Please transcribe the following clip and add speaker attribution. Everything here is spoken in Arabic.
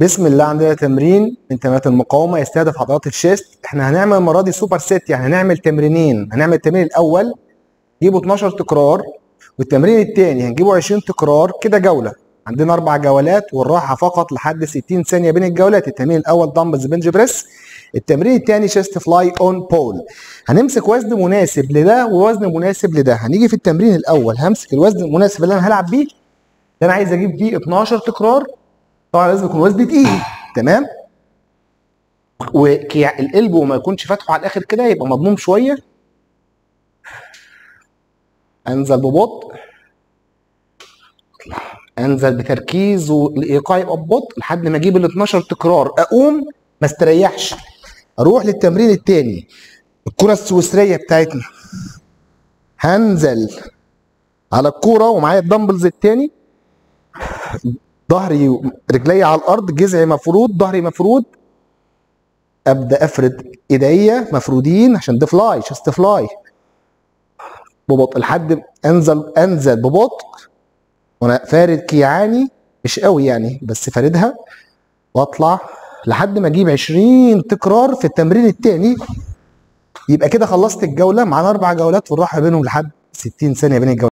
Speaker 1: بسم الله عندنا تمرين من تمرينات المقاومة يستهدف عضلات ال chest. إحنا هنعمل المرة دي super set يعني هنعمل تمرينين. هنعمل التمرين الأول نجيبه 12 تكرار والتمرين الثاني هنجيبه 20 تكرار كده جولة. عندنا أربع جولات والراحة فقط لحد 60 ثانية بين الجولات. التمرين الأول dumbbells bench press التمرين الثاني chest fly on ball هنمسك وزن مناسب لده ووزن مناسب لده. هنيجي في التمرين الأول همسك الوزن المناسب اللي أنا هلعب بيه اللي أنا عايز أجيب فيه 12 تكرار طبعا لازم يكون وزن تقيل تمام؟ والقلب وما يكونش فاتحه على الآخر كده يبقى مضموم شوية. أنزل ببطء. أنزل بتركيز والايقاع يبقى ببطء لحد ما أجيب ال 12 تكرار. أقوم ما استريحش. أروح للتمرين الثاني الكرة السويسرية بتاعتنا. هنزل على الكورة ومعايا ال dumbbells الثاني ظهري رجلي على الأرض جذعي مفرود ظهري مفرود. أبدأ أفرد إيديا مفرودين عشان ده fly chest fly ببطء لحد أنزل أنزل ببطء. وأنا فارد كيعاني مش قوي يعني بس فاردها. واطلع لحد ما أجيب 20 تكرار في التمرين الثاني يبقى كده خلصت الجولة معانا أربع جولات والراحة بينهم لحد 60 ثانية بين الجولات